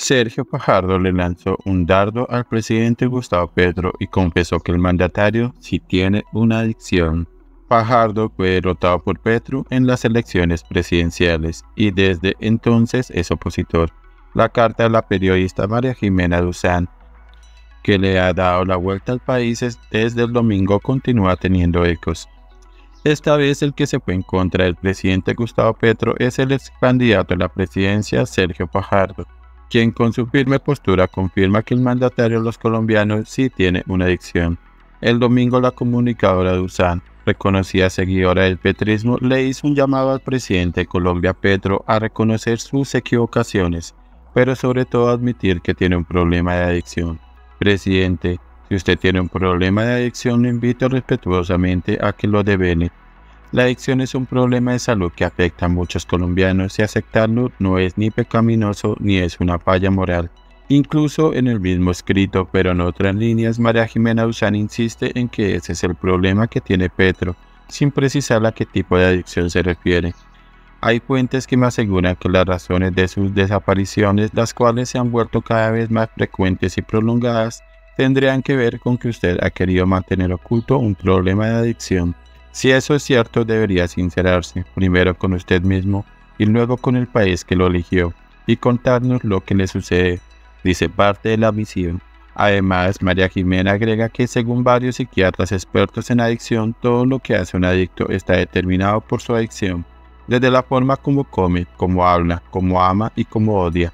Sergio Fajardo le lanzó un dardo al presidente Gustavo Petro y confesó que el mandatario sí tiene una adicción. Fajardo fue derrotado por Petro en las elecciones presidenciales y desde entonces es opositor. La carta de la periodista María Jimena Duzán, que le ha dado la vuelta al país desde el domingo, continúa teniendo ecos. Esta vez el que se fue en contra del presidente Gustavo Petro es el ex candidato a la presidencia Sergio Fajardo quien con su firme postura confirma que el mandatario de los colombianos sí tiene una adicción. El domingo la comunicadora de USAN, reconocida seguidora del petrismo, le hizo un llamado al presidente de Colombia Petro a reconocer sus equivocaciones, pero sobre todo admitir que tiene un problema de adicción. Presidente, si usted tiene un problema de adicción, lo invito respetuosamente a que lo devene la adicción es un problema de salud que afecta a muchos colombianos y aceptarlo no es ni pecaminoso ni es una falla moral. Incluso en el mismo escrito, pero en otras líneas, María Jimena Usán insiste en que ese es el problema que tiene Petro, sin precisar a qué tipo de adicción se refiere. Hay fuentes que me aseguran que las razones de sus desapariciones, las cuales se han vuelto cada vez más frecuentes y prolongadas, tendrían que ver con que usted ha querido mantener oculto un problema de adicción. Si eso es cierto, debería sincerarse, primero con usted mismo y luego con el país que lo eligió, y contarnos lo que le sucede, dice parte de la misión. Además, María Jimena agrega que según varios psiquiatras expertos en adicción, todo lo que hace un adicto está determinado por su adicción, desde la forma como come, como habla, como ama y como odia,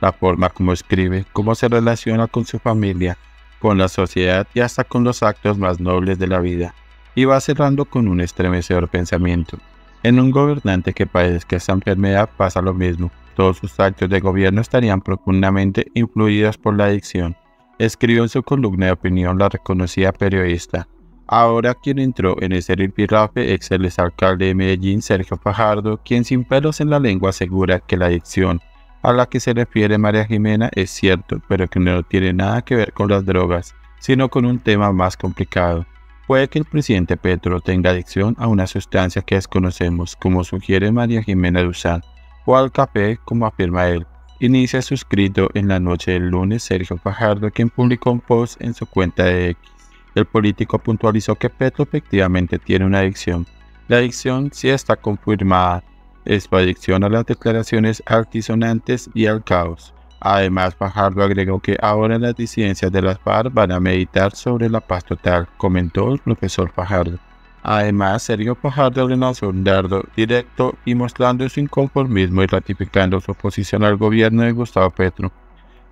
la forma como escribe, cómo se relaciona con su familia, con la sociedad y hasta con los actos más nobles de la vida y va cerrando con un estremecedor pensamiento. En un gobernante que padezca esta enfermedad pasa lo mismo. Todos sus actos de gobierno estarían profundamente influidos por la adicción. Escribió en su columna de opinión la reconocida periodista. Ahora quien entró en ese ripirrafe es el exalcalde de Medellín, Sergio Fajardo, quien sin pelos en la lengua asegura que la adicción a la que se refiere María Jimena es cierto, pero que no tiene nada que ver con las drogas, sino con un tema más complicado. Puede que el presidente Petro tenga adicción a una sustancia que desconocemos, como sugiere María Jimena Duzán, o al café, como afirma él. Inicia su escrito en la noche del lunes Sergio Fajardo, quien publicó un post en su cuenta de X. El político puntualizó que Petro efectivamente tiene una adicción. La adicción sí está confirmada, es su adicción a las declaraciones altisonantes y al caos. Además, Fajardo agregó que ahora las disidencias de las FARC van a meditar sobre la paz total, comentó el profesor Fajardo. Además, Sergio Fajardo le lanzó un dardo directo y mostrando su inconformismo y ratificando su oposición al gobierno de Gustavo Petro.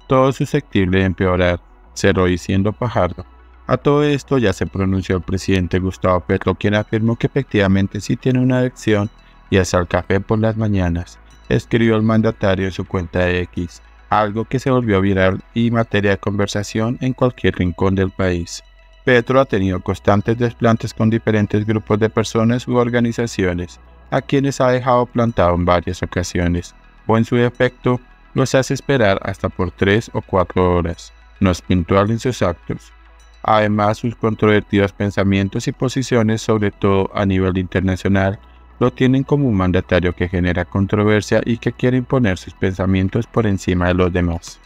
Todo susceptible de empeorar, cerró diciendo Fajardo. A todo esto ya se pronunció el presidente Gustavo Petro, quien afirmó que efectivamente sí tiene una adicción y al café por las mañanas, escribió el mandatario en su cuenta de X algo que se volvió viral y materia de conversación en cualquier rincón del país. Petro ha tenido constantes desplantes con diferentes grupos de personas u organizaciones, a quienes ha dejado plantado en varias ocasiones, o en su defecto los hace esperar hasta por tres o cuatro horas. No es puntual en sus actos. Además, sus controvertidos pensamientos y posiciones, sobre todo a nivel internacional, lo tienen como un mandatario que genera controversia y que quiere imponer sus pensamientos por encima de los demás.